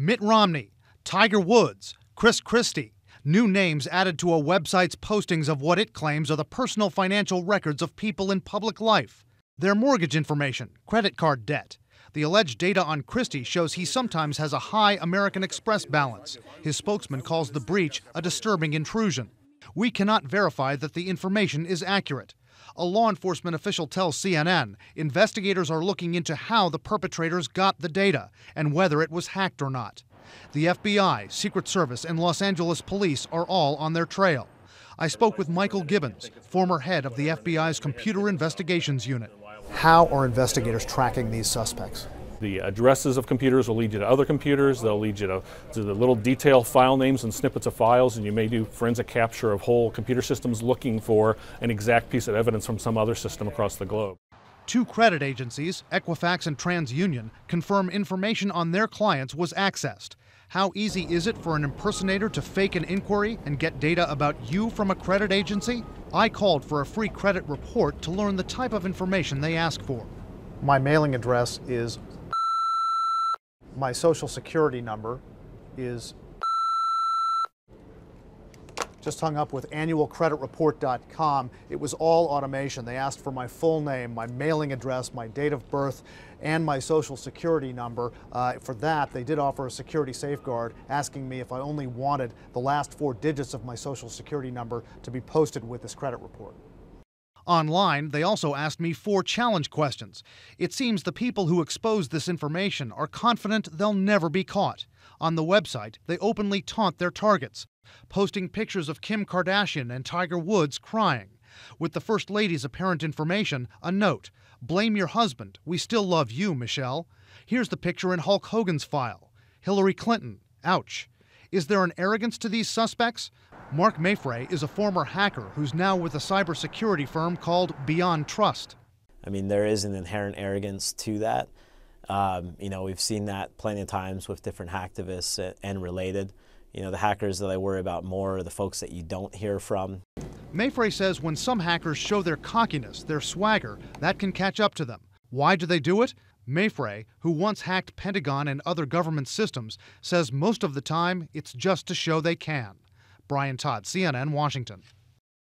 Mitt Romney, Tiger Woods, Chris Christie. New names added to a website's postings of what it claims are the personal financial records of people in public life. Their mortgage information, credit card debt. The alleged data on Christie shows he sometimes has a high American Express balance. His spokesman calls the breach a disturbing intrusion. We cannot verify that the information is accurate. A law enforcement official tells CNN investigators are looking into how the perpetrators got the data and whether it was hacked or not. The FBI, Secret Service, and Los Angeles police are all on their trail. I spoke with Michael Gibbons, former head of the FBI's Computer Investigations Unit. How are investigators tracking these suspects? The addresses of computers will lead you to other computers. They'll lead you to, to the little detailed file names and snippets of files, and you may do forensic capture of whole computer systems looking for an exact piece of evidence from some other system across the globe. Two credit agencies, Equifax and TransUnion, confirm information on their clients was accessed. How easy is it for an impersonator to fake an inquiry and get data about you from a credit agency? I called for a free credit report to learn the type of information they ask for. My mailing address is my social security number is just hung up with annualcreditreport.com. It was all automation. They asked for my full name, my mailing address, my date of birth, and my social security number. Uh, for that, they did offer a security safeguard, asking me if I only wanted the last four digits of my social security number to be posted with this credit report. Online, they also asked me four challenge questions. It seems the people who expose this information are confident they'll never be caught. On the website, they openly taunt their targets, posting pictures of Kim Kardashian and Tiger Woods crying. With the First Lady's apparent information, a note Blame your husband. We still love you, Michelle. Here's the picture in Hulk Hogan's file Hillary Clinton. Ouch. Is there an arrogance to these suspects? Marc Maiffret is a former hacker who's now with a cybersecurity firm called Beyond Trust. I mean, there is an inherent arrogance to that. Um, you know, we've seen that plenty of times with different hacktivists and related. You know, the hackers that I worry about more are the folks that you don't hear from. Maiffret says when some hackers show their cockiness, their swagger, that can catch up to them. Why do they do it? Maiffret, who once hacked Pentagon and other government systems, says most of the time it's just to show they can. Brian Todd, CNN, Washington.